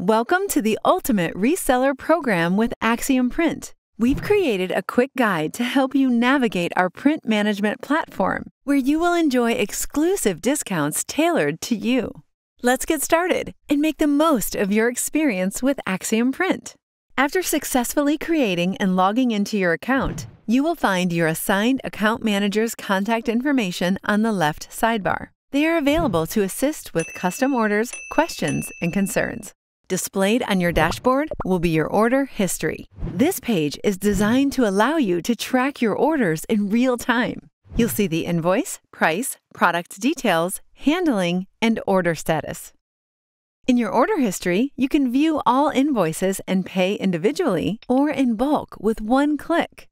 Welcome to the Ultimate Reseller Program with Axiom Print. We've created a quick guide to help you navigate our print management platform, where you will enjoy exclusive discounts tailored to you. Let's get started and make the most of your experience with Axiom Print. After successfully creating and logging into your account, you will find your assigned account manager's contact information on the left sidebar. They are available to assist with custom orders, questions, and concerns. Displayed on your dashboard will be your order history. This page is designed to allow you to track your orders in real time. You'll see the invoice, price, product details, handling, and order status. In your order history, you can view all invoices and pay individually or in bulk with one click.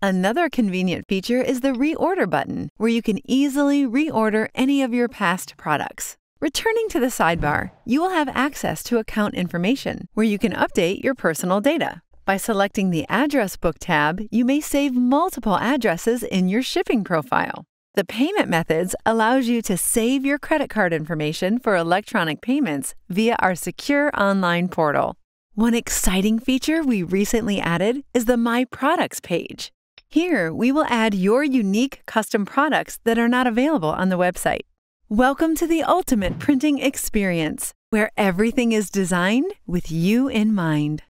Another convenient feature is the Reorder button, where you can easily reorder any of your past products. Returning to the sidebar, you will have access to account information where you can update your personal data. By selecting the Address Book tab, you may save multiple addresses in your shipping profile. The Payment Methods allows you to save your credit card information for electronic payments via our secure online portal. One exciting feature we recently added is the My Products page. Here, we will add your unique custom products that are not available on the website. Welcome to the ultimate printing experience, where everything is designed with you in mind.